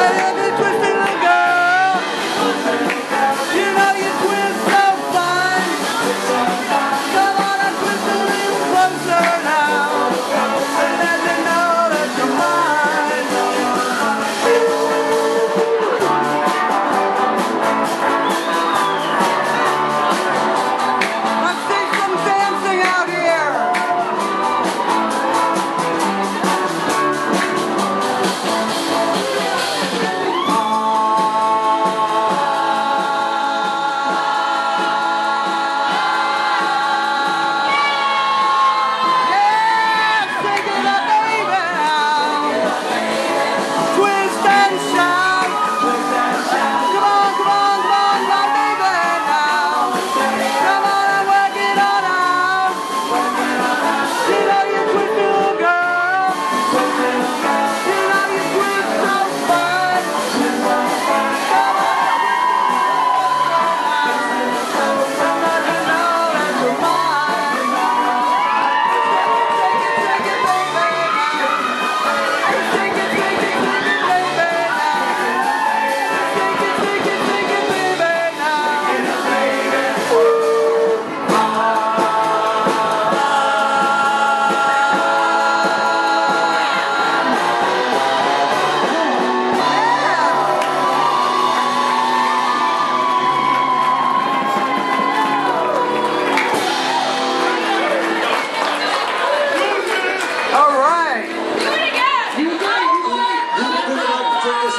Baby,